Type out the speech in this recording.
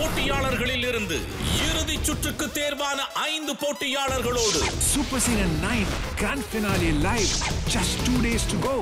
போட்டியாளர்களில் இருந்து இறுதி சுற்றுக்கு தேர்வான ஐந்து போட்டியாளர்களோடு super சீரன் nine grand finale live just two days to go